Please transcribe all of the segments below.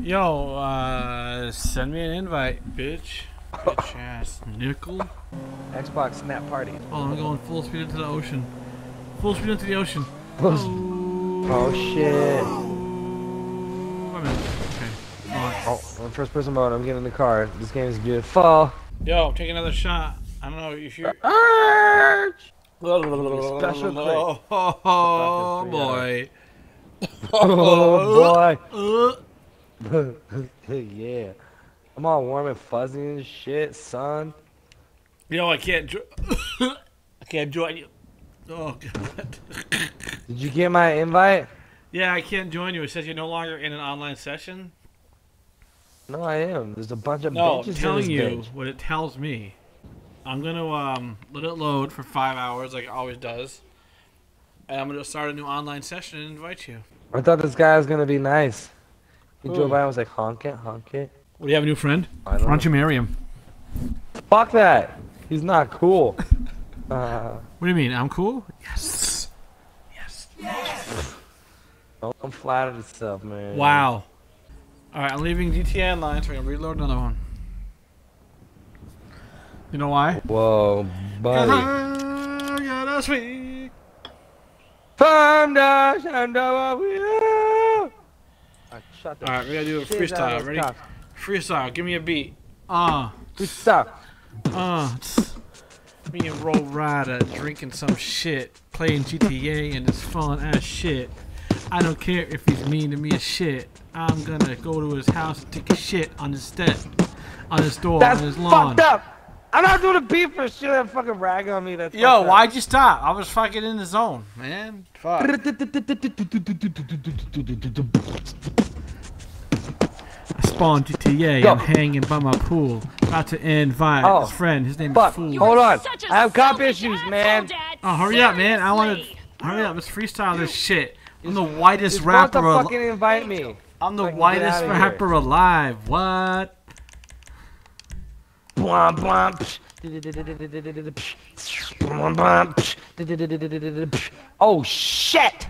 Yo, uh, send me an invite, bitch. Bitch ass nickel. Xbox Snap Party. Oh, I'm going full speed into the ocean. Full speed into the ocean. Oh, oh shit. I'm in. Okay. Come. Oh, I'm first person mode. I'm getting in the car. This game is beautiful. Yo, take another shot. I don't know if you're. Arch! Special clip. Oh, boy. Oh Uh, boy. yeah. I'm all warm and fuzzy and shit, son. You know I can't. I can't join you. Oh god. Did you get my invite? Yeah, I can't join you. It says you're no longer in an online session. No, I am. There's a bunch of No, I'm telling in you what it tells me. I'm gonna um let it load for five hours like it always does, and I'm gonna start a new online session and invite you. I thought this guy was gonna be nice. He drove by was like, honk it, honk it. What do you have a new friend? Why don't you marry him? Fuck that. He's not cool. uh, What do you mean? I'm cool? Yes. Yes. Yes. Don't flatter yourself, man. Wow. All right, I'm leaving GTA Online, so I'm gonna reload another one. You know why? Whoa, buddy. I. Time dash and double wheel. I shut the All right, we gotta do a freestyle. Ready? Freestyle. Give me a beat. Uh, Freestyle. uh. Me and Rowrider drinking some shit, playing GTA and this fun ass shit. I don't care if he's mean to me as shit. I'm gonna go to his house and take a shit on his step, on his door, That's on his lawn. fucked up. I'm not doing a beat for shit that fucking rag on me. That's Yo, why'd you stop? I was fucking in the zone, man. Fuck. I spawned GTA. Go. I'm hanging by my pool. About to invite Oh, his friend. His name Fuck. is Fool. Hold on. Such a I have cop issues, man. Oh, hurry up, man. I want to. Hurry up. Let's freestyle this shit. I'm the whitest You're supposed to rapper. al- fucking invite me. I'm the so I can get whitest outta here. rapper alive. What? Bwomp, bwomp. Bwomp, bwomp. Oh shit!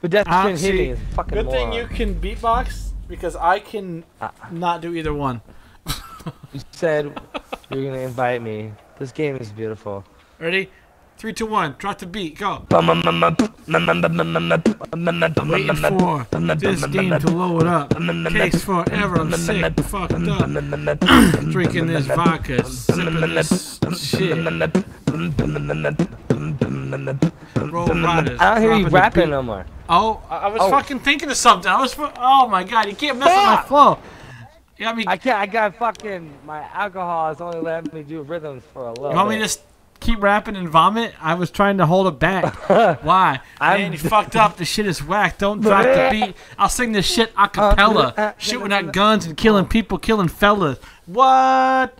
Pedestrian hit me. Oxy. it's Fucking Good thing you can beatbox because I can Uh, not do either one. You said you're gonna invite me. This game is beautiful. Ready? Three, two, one. Drop the beat. Go. Waiting for this game to load up. Takes forever. I'm sick, fucked up. Drinking this vodka, sipping this shit. Rowriders. I don't hear you rapping no more. Oh, I I was Oh. fucking thinking of something. I was. Oh my god, you can't mess with my Fuck. flow. You got me. I can't. I got fucking. My alcohol is only letting me do rhythms for a little. You want me to bit. Keep rapping and vomit? I was trying to hold it back. Why? I'm- Man, you fucked up. The shit is whack. Don't drop the beat. I'll sing this shit a cappella. Shooting at guns and killing people, killing fellas. What?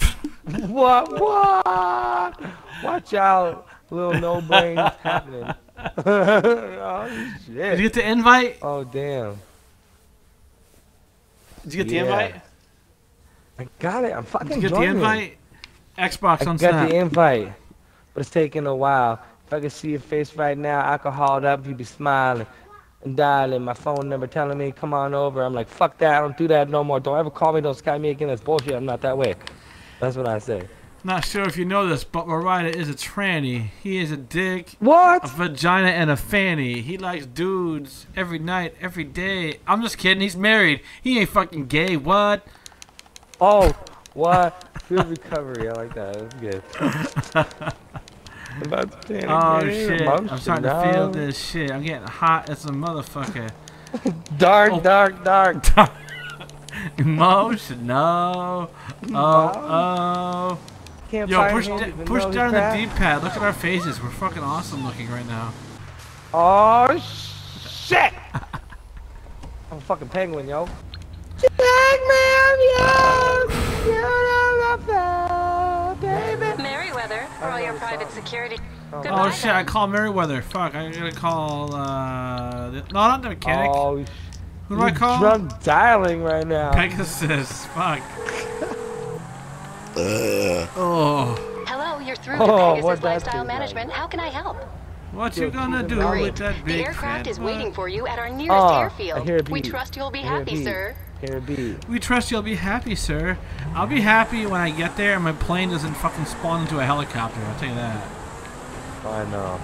What? What? Watch out, little no brains happening. oh Did you get the invite? Oh damn. Did you get the invite? I got it. I'm fucking Did you get the invite? Xbox I on got Snap. the invite, but it's taking a while. If I could see your face right now, I could alcoholed up, you'd be smiling and dialing my phone number, telling me come on over. I'm like, fuck that. I don't do that no more. Don't ever call me. Don't Skype me again. That's bullshit. I'm not that way. That's what I say. Not sure if you know this, but Mariah is a tranny. He is a dick, What? a vagina, and a fanny. He likes dudes every night, every day. I'm just kidding. He's married. He ain't fucking gay. What? Oh, what? Good recovery. I like that. That's good. About to Oh get shit! I'm starting to feel this shit. I'm getting hot as a motherfucker. Dark, Oh. dark, dark. Emotional. Oh oh. Can't Yo, push da- push down the. D-pad. Look at our faces. We're fucking awesome looking right now. Oh shit! I'm a fucking penguin, yo. Penguin, yo. Beautiful, baby. Merryweather, for all your private security. Oh, Goodbye, Oh shit! I call Merryweather. Fuck! I gotta call. uh... The, no, not the mechanic. Oh, Who do I you're call? drunk dialing right now. Pegasus. Fuck. oh. Hello, you're through Oh, to Pegasus Lifestyle tastes like. Management. How can I help? What you gonna do with that The aircraft fat is waiting for you at our nearest Oh, I airfield. hear a We trust you'll be I hear a happy, beep. sir. Here it be. We trust you'll be happy, sir. I'll be happy when I get there and my plane doesn't fucking spawn into a helicopter. I'll tell you that. I know. Uh,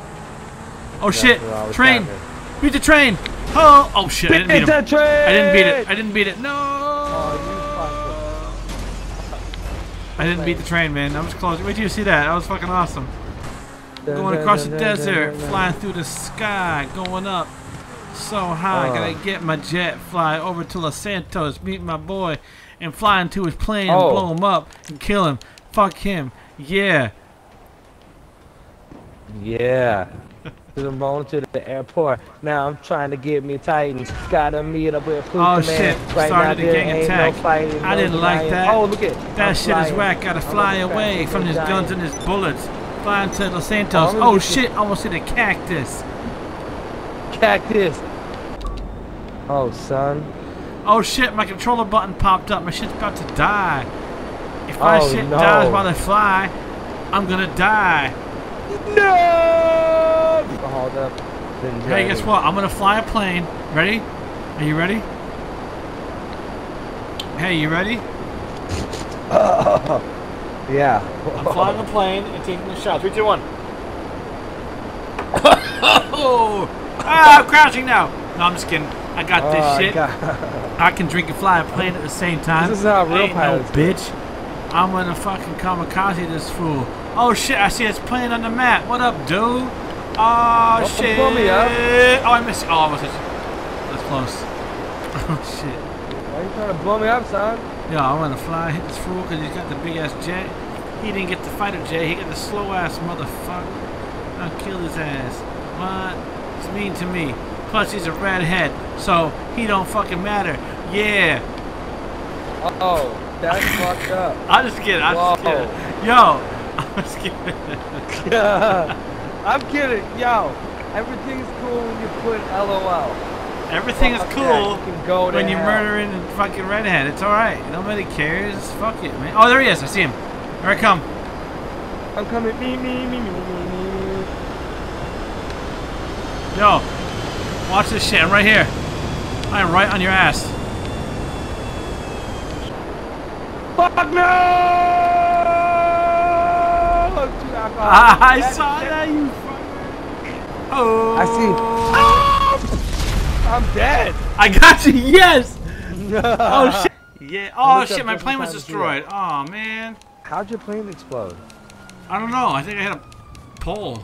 oh shit! That's what I was Train! having. Beat the train! Oh! Oh shit! I didn't beat Beat him. train! I didn't beat it. I didn't beat it. No! Oh, I didn't beat the train, man. I was close. Wait till you see that. That was fucking awesome. Going across the desert, flying through the sky, going up so high. Oh. Gotta get my jet, fly over to Los Santos, meet my boy, and fly into his plane and Oh. blow him up and kill him. Fuck him. Yeah. Yeah. I'm rolling to the airport. Now I'm trying to get me Titan. Gotta meet up with Pluto Oh, Man. shit. Right Started now a gang attack. no fighting. I no didn't like that. Oh, look at That I'm shit flying. is whack. Gotta fly away from his guns and his bullets. Flying to Los oh, Santos. Oh get you- shit! Almost hit a cactus. Cactus. Oh, son. Oh shit! My controller button popped up. My shit's about to die. If my Oh, shit no. dies while I fly, I'm gonna die. No! Hold up. Hey, guess what? I'm gonna fly a plane. Ready? Are you ready? Hey, you ready? Yeah. I'm flying a plane and taking the shot. Three, two, one. oh! Ah, I'm crashing now. No, I'm just kidding. I got this Oh, shit. God. I can drink and fly a plane at the same time. This is how real Ain't pilots no do bitch. I'm gonna fucking kamikaze this fool. Oh shit! I see it's playing on the map. What up, dude? Oh Don't shit! blow me up. Oh, I missed. Oh, I you. That's close. Oh shit! Why you trying to blow me up, son? Yo, I'm gonna fly, hit this fool because he's got the big ass jet. He didn't get the fighter jet. He got the slow ass motherfucker. I'll kill his ass. What? It's mean to me. Plus, he's a redhead, so he don't fucking matter. Yeah. Oh, that's fucked up. I'm just kidding. I'm just kidding. Yo, I'm just kidding. I'm kidding, yo. Everything's cool when you put LOL. Everything is cool you when you're hell. murdering a fucking redhead. It's alright. Nobody cares. Fuck it, man. Oh, there he is. I see him. Here I come. I'm coming. Me, me, me, me, me, me. Yo, watch this shit. I'm right here. I am right on your ass. Fuck no! I saw that, you fucker. Oh. I see. I'm dead. I got you. Yes. Oh shit. Yeah. Oh shit. My plane was time to see destroyed. Oh man. How'd your plane explode? I don't know. I think I hit a pole.